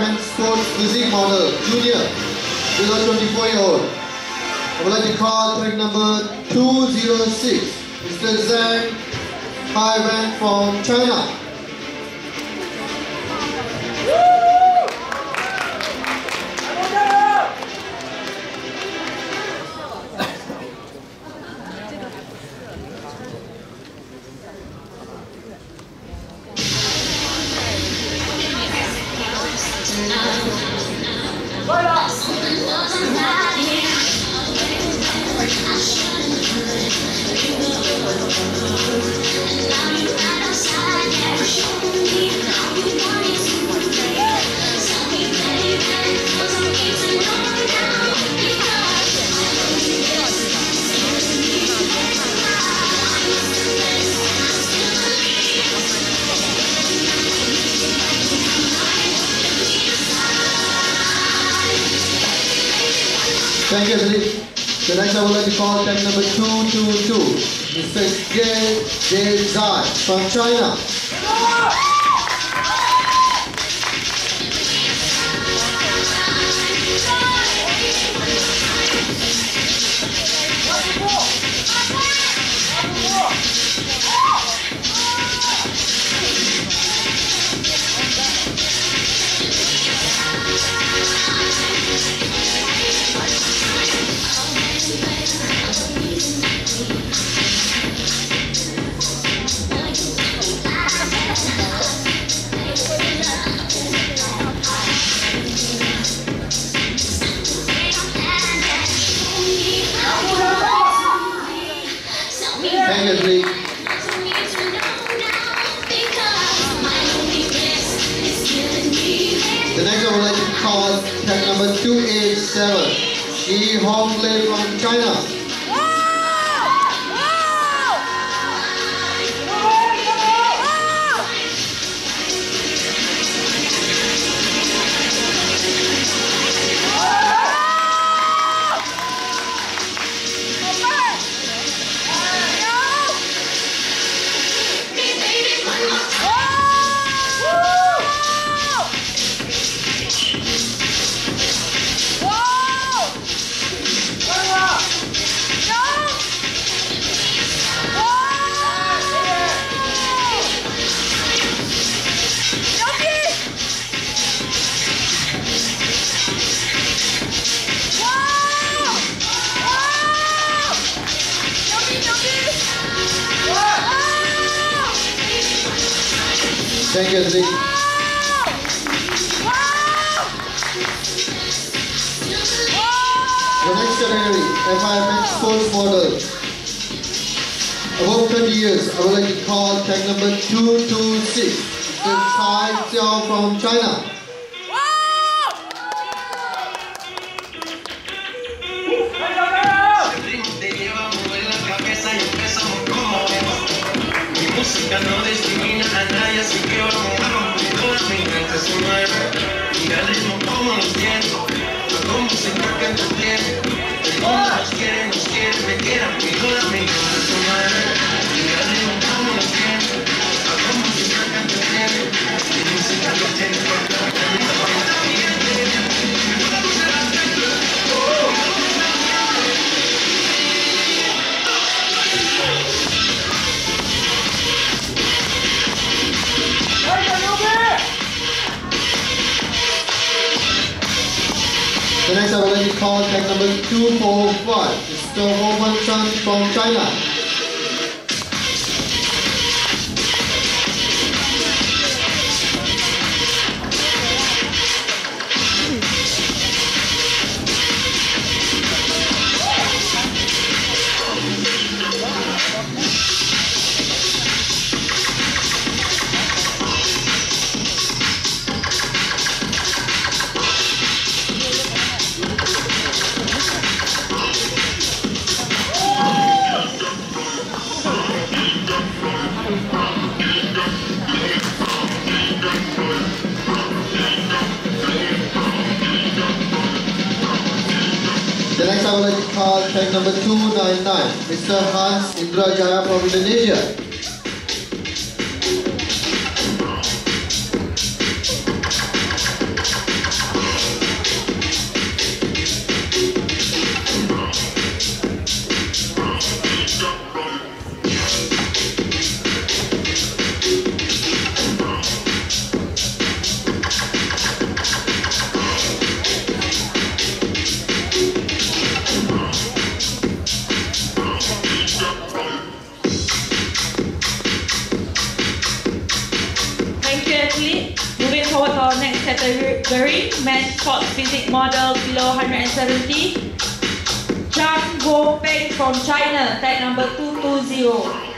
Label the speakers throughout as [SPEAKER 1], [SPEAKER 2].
[SPEAKER 1] Men's Sports Physique Model Junior, below 24 year old. I would like to call track number 206, Mr. Zhang Hai Meng from China. Thank you, Philip. The next I would like to call tag number 222, Mr. Jay Jay Zai from China.
[SPEAKER 2] No discrimina a nadie, así que vamos. Toda mi mente se mueve. Mira el ritmo como lo siento. Hago música que entretiene. El mundo nos quiere, nos quiere, me quieran. Y toda mi mente se mueve. El ritmo como que. Mi
[SPEAKER 1] next I would like to call tag number 245, Mr. Ho Wan Chan from China. fact number 299, Mr. Hans Indrajaya from Indonesia.
[SPEAKER 2] number 220.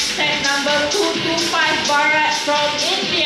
[SPEAKER 2] hashtag number 225 Bharath from
[SPEAKER 3] India.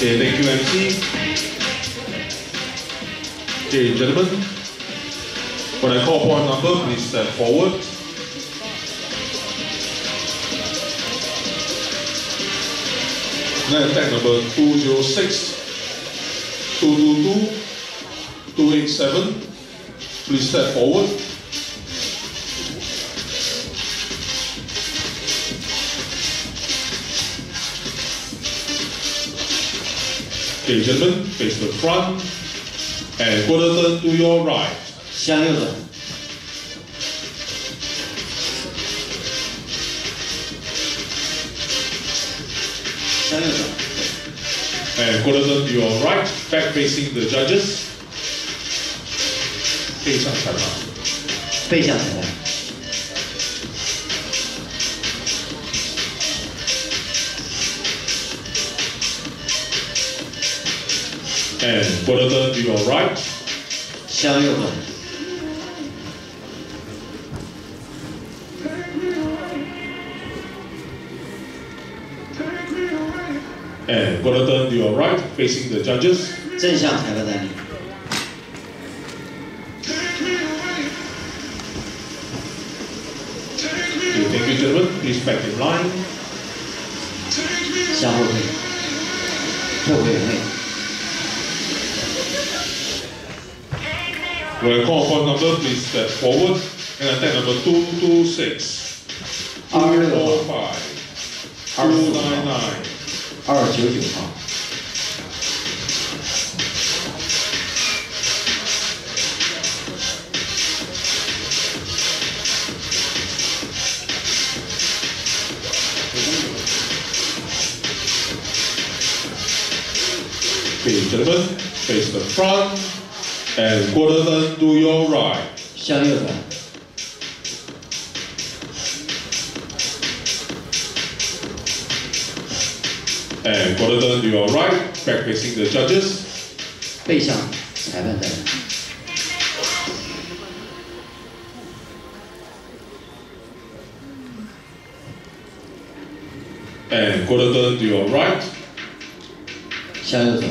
[SPEAKER 4] Okay, thank you, MC. Okay, gentlemen, when I call upon a number, please step forward. Then attack number 206, 222, 287. Please step forward. Okay, gentlemen, face the front and quarter turn to your right.
[SPEAKER 5] 向右转， 向右转，
[SPEAKER 4] And quarter turn to your right, back facing the judges. 背向裁判。
[SPEAKER 5] 背向裁判，
[SPEAKER 4] And quarter turn to your right,
[SPEAKER 5] 向右转，
[SPEAKER 4] and quarter turn to your right, facing the judges.
[SPEAKER 5] 正向裁判站立，
[SPEAKER 4] Okay, thank you, gentlemen. Please back in line.
[SPEAKER 5] 向后退，退回原位，
[SPEAKER 4] When I call for number, please step forward. And attack number 226. 245. 299.
[SPEAKER 5] 299号。
[SPEAKER 4] Face the front, face the front. and quarter turn to your right.
[SPEAKER 5] 向右转，
[SPEAKER 4] And quarter turn to your right, back facing the judges.
[SPEAKER 5] 背向裁判站立，
[SPEAKER 4] And quarter turn to your right,
[SPEAKER 5] 向右转，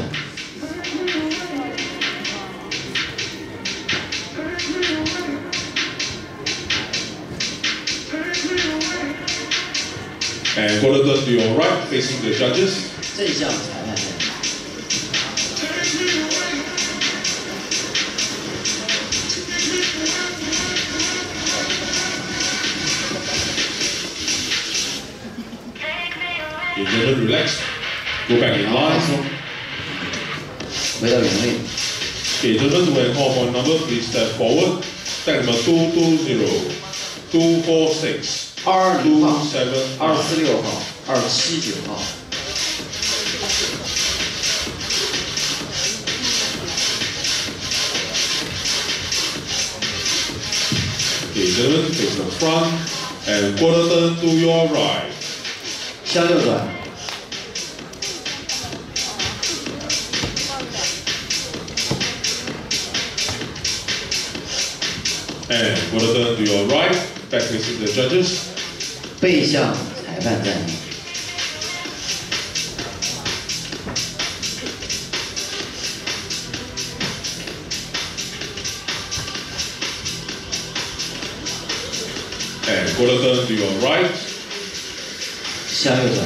[SPEAKER 4] And quarter turn to your right, facing the judges. Gentlemen, relax. Go back in line.
[SPEAKER 5] Wait up your.
[SPEAKER 4] Okay, gentlemen, when call for number, please step forward. Step number 220, 246.
[SPEAKER 5] 二零号、二
[SPEAKER 4] 279.
[SPEAKER 5] 四六号、二七九号、
[SPEAKER 4] Okay, gentlemen, face the front and quarter turn to your right.
[SPEAKER 5] 向右转，
[SPEAKER 4] And quarter turn to your right, back facing the judges.
[SPEAKER 5] 背向裁判站立，
[SPEAKER 4] And quarter turn to your right,
[SPEAKER 5] 向右转，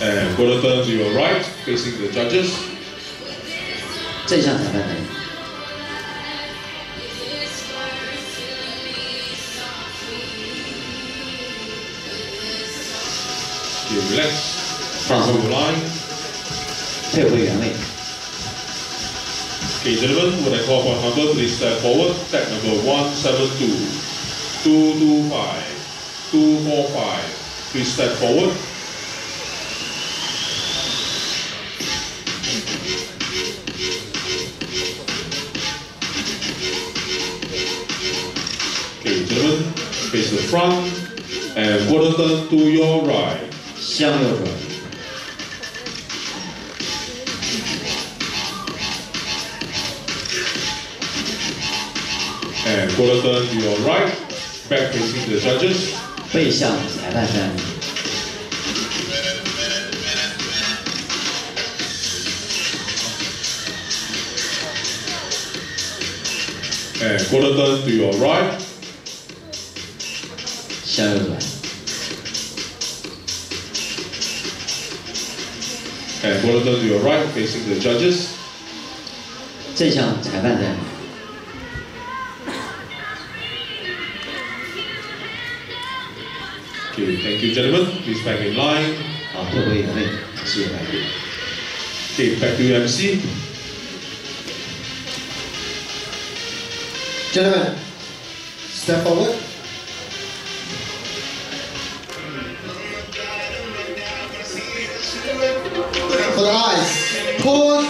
[SPEAKER 4] and quarter turn to your right, facing the judges.
[SPEAKER 5] 正向裁判站立，
[SPEAKER 4] Okay, relax.
[SPEAKER 5] Fine.
[SPEAKER 4] Back to the line.
[SPEAKER 5] 退回原位，
[SPEAKER 4] Okay, gentlemen, when I call for a number, please step forward. Tag number 172, 225, 245. Please step forward. face the front and quarter turn to your right.
[SPEAKER 5] 向右转，
[SPEAKER 4] And quarter turn to your right, back facing the judges.
[SPEAKER 5] 背向裁判站立。
[SPEAKER 4] And quarter turn to your right,
[SPEAKER 5] 向右转，
[SPEAKER 4] and quarter turn to your right, facing the judges.
[SPEAKER 5] 正向裁判站立。
[SPEAKER 4] Okay, thank you, gentlemen. Please back in line.
[SPEAKER 5] 好，退回原位，谢谢来宾。
[SPEAKER 4] Okay, back to you, MC.
[SPEAKER 1] Gentlemen, step forward. Eyes,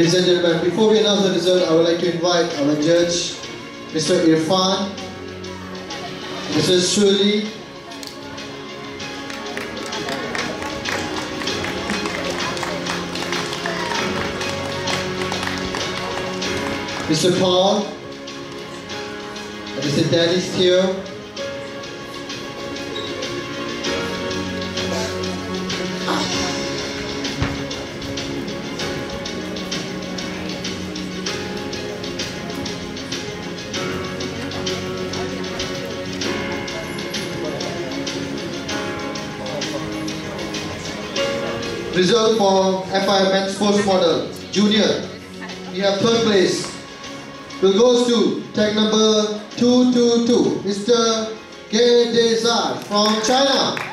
[SPEAKER 1] 'Ladies and gentlemen, before we announce the result, I would like to invite our judge, Mr. Irfan, Mr. Shuli, Mr. Paul, Mr. Danny Steele, Result for FI Men's Sports Model Junior. We have third place. Will goes to tag number 222, Mr. Ge Ze Zai from China.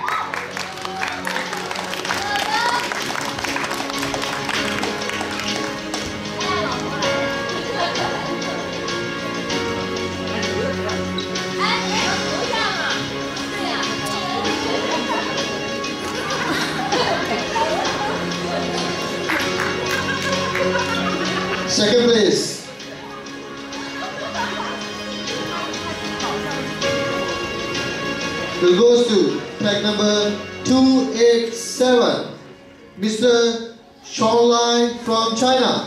[SPEAKER 1] Mr. Xiao Lai from China.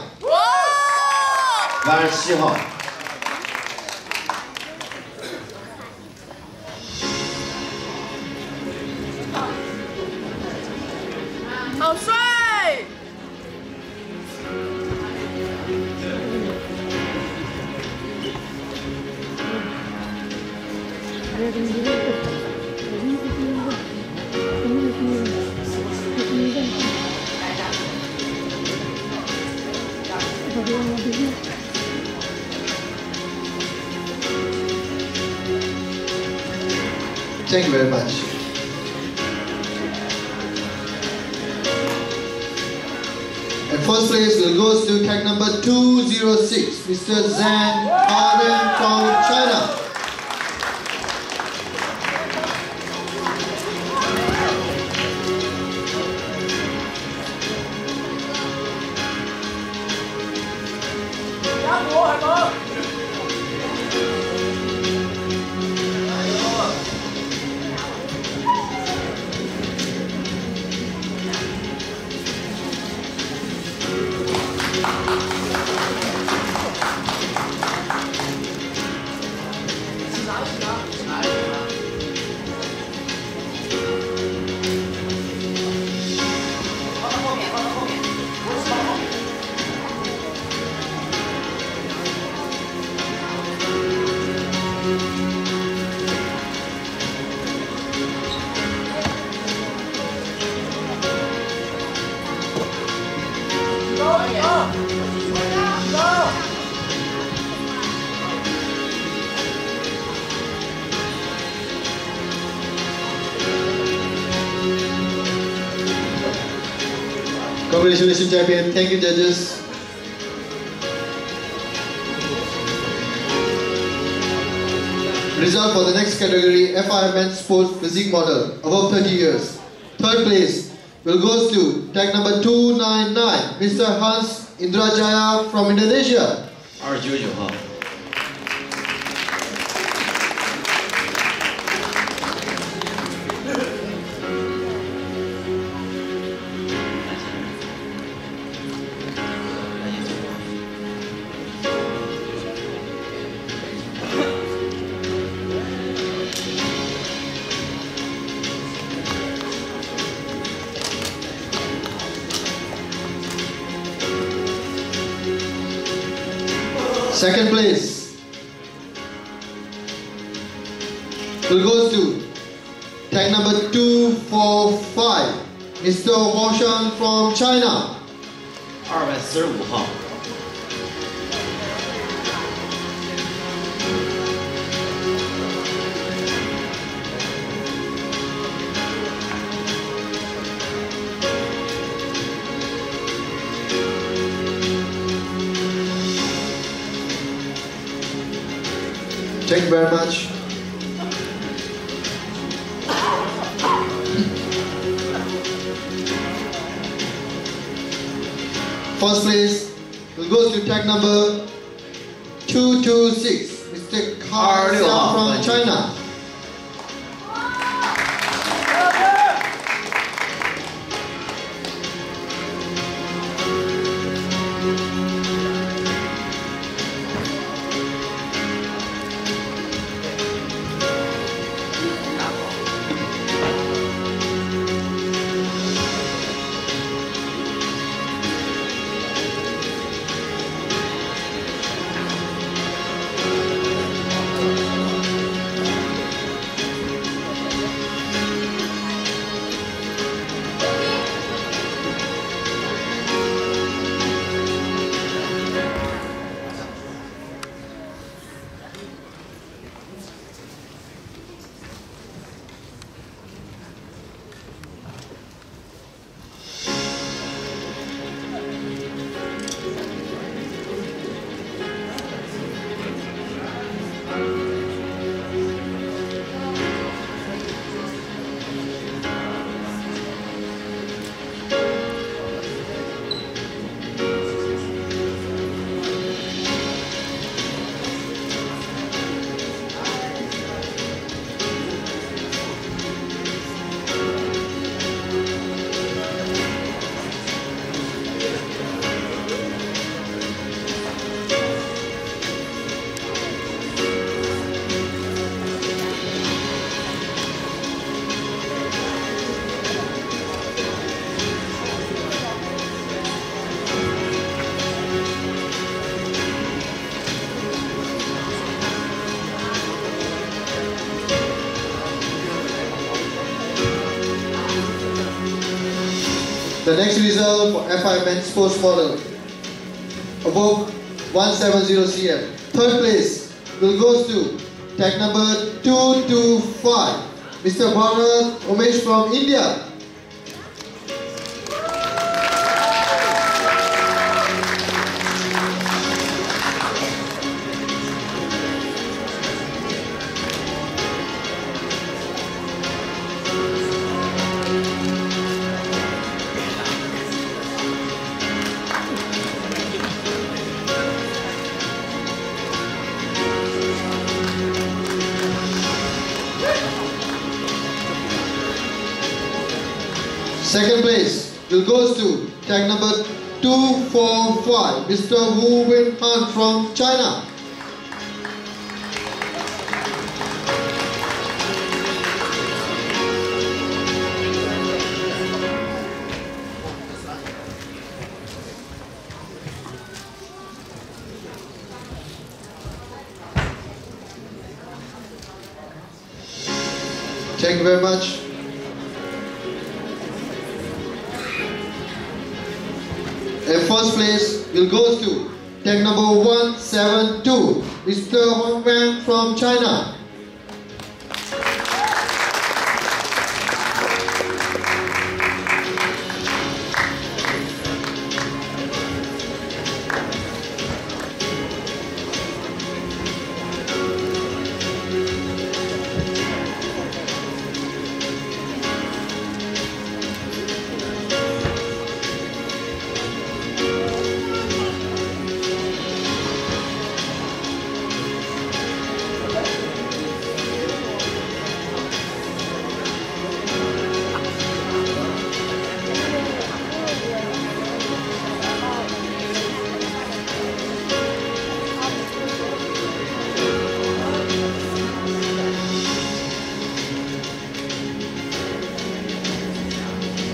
[SPEAKER 5] 八十七号，
[SPEAKER 1] Congratulations, champion. Thank you, judges. Result for the next category, FI Men's Sports Physique Model, above 30 years. Third place will goes to tag number 299, Mr. Hans Indrajaya from Indonesia.
[SPEAKER 5] 二十
[SPEAKER 1] Second place will goes to tag number 245, Mr. Wang Shan from China.
[SPEAKER 5] 二百四十五号，
[SPEAKER 1] To tag number 226, Mr. Carl from. China. The next result for FI men's sports model above 170 cm. Third place will goes to tag number 225, Mr. Bharath Umesh from India. Will goes to tag number 245, Mr. Wu Wen Han from China.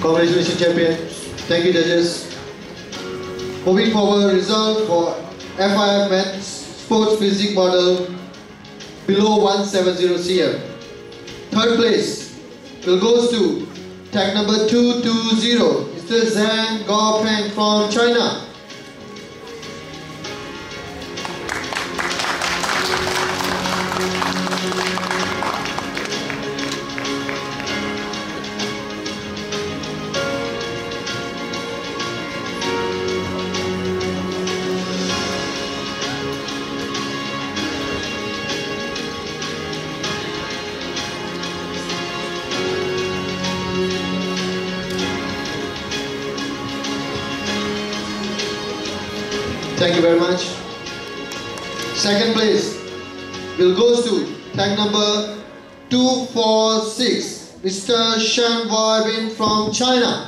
[SPEAKER 1] Congratulations, champion. Thank you, judges. Moving forward, result for FIF men's sports physique model below 170 cm. Third place will goes to tag number 220, Mr. Zhang Guo Peng from China. Thank you very much. Second place will goes to tag number 246, Mr. Shen Wei Bin from China.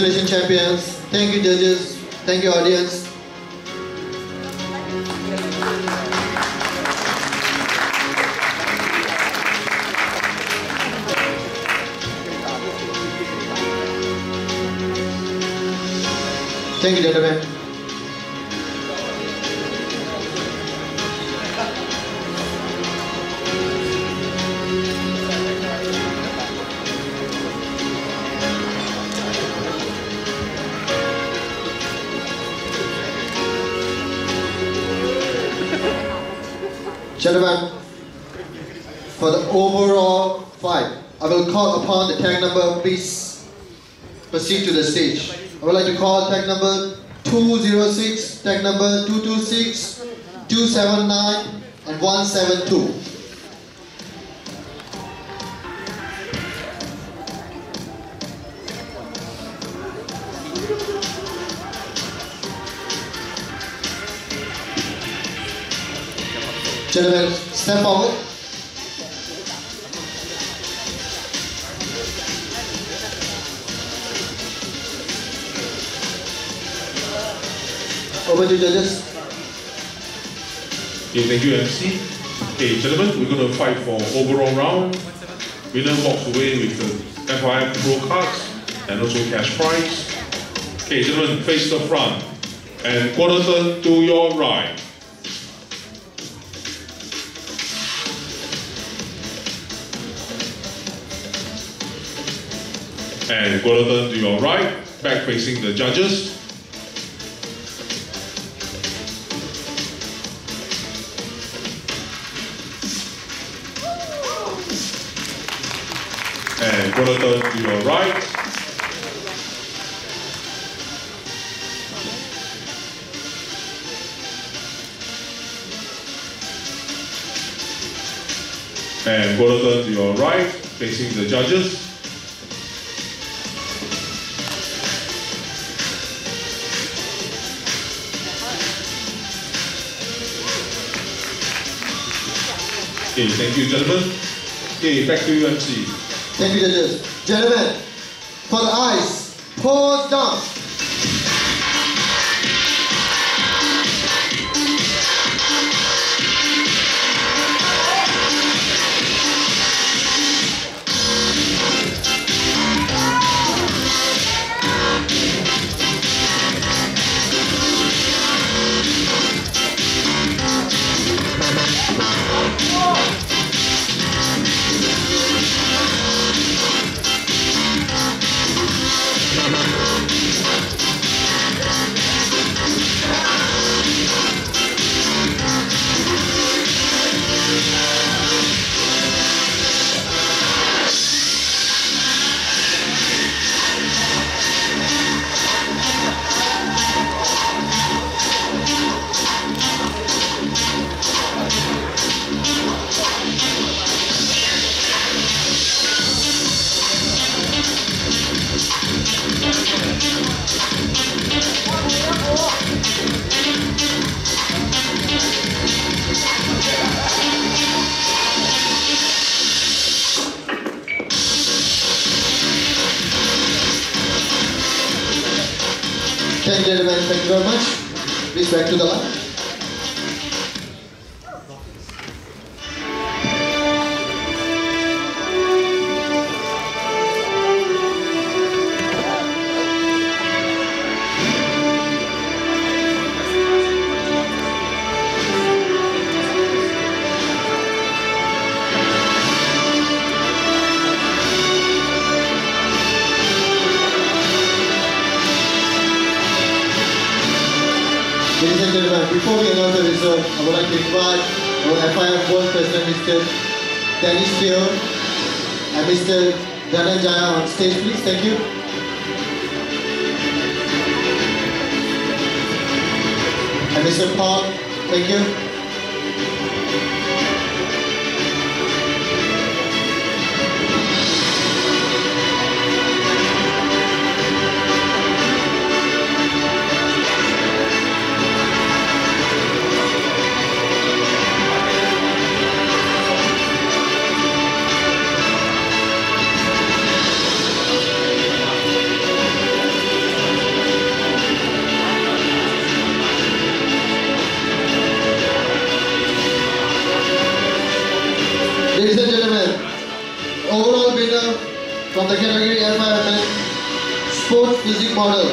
[SPEAKER 1] Congratulations, champions. Thank you, judges. Thank you, audience. Gentlemen, for the overall fight, I will call upon the tag number, please proceed to the stage. I would like to call tag number 206, tag number 226, 279, and 172. Gentlemen, step forward. Over to judges.
[SPEAKER 4] Okay, thank you, MC. Okay, gentlemen, we're going to fight for overall round. Winner walks away with the FIF Pro cards and also cash prize. Okay, gentlemen, face the front and quarter turn to your right. And turn to your right, back facing the judges. And turn to your right. And turn to your right, facing the judges. Okay, thank you, gentlemen. Okay, back to you, MC.
[SPEAKER 1] Thank you, judges. Gentlemen, for the eyes, pause down. World President, Mr. Dennis Theo and Mr. Dhananjaya on stage, please. Thank you. And Mr. Paul, thank you. Ladies and gentlemen, overall winner from the category FIMN Sports Physique Model.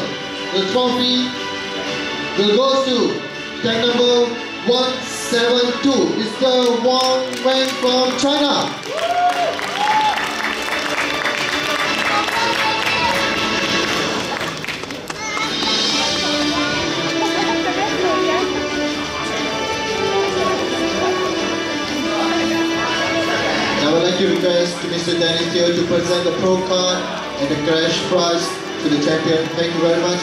[SPEAKER 1] The trophy will go to tag number 172, Mr. Wang Meng from China. Like to Mr. Danny Theo to present the pro card and the cash prize to the champion. Thank you very much.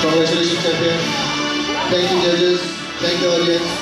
[SPEAKER 1] Congratulations, champion. Thank you, judges. Thank you, audience.